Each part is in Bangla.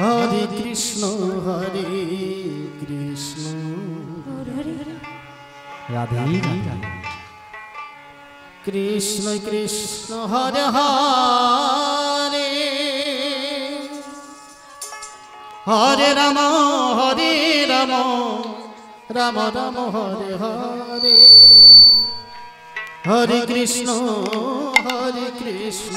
হরে কৃষ্ণ রাধে রাধে কৃষ্ণ কৃষ্ণ হরে। হরে। হরে রাম হরে রাম। রাম রাম হরে হরে। হরে কৃষ্ণ হরে কৃষ্ণ।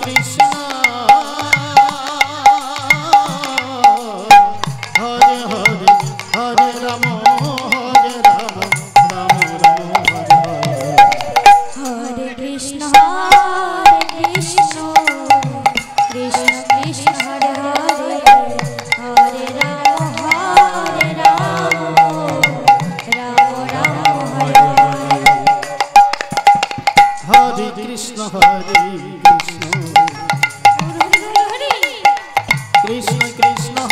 कृष्णा হরে কৃষ্ণ। কৃষ্ণ কৃষ্ণ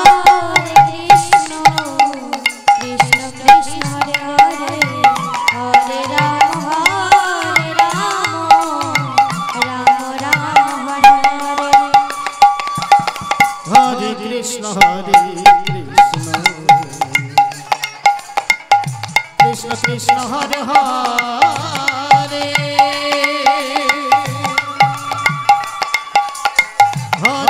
কৃষ্ণ কৃষ্ণ হরে হরে হরে